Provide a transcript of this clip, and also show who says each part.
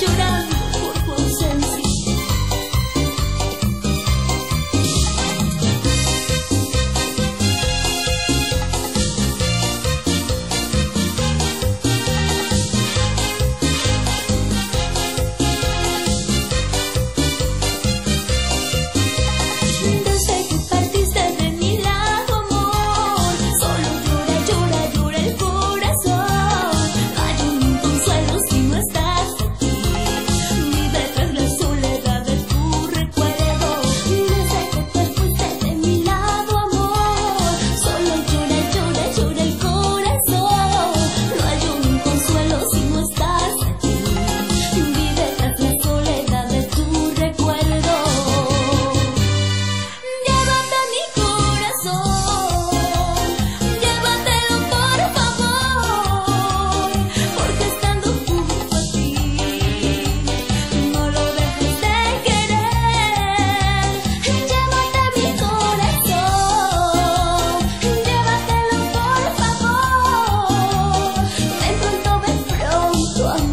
Speaker 1: cho đang sua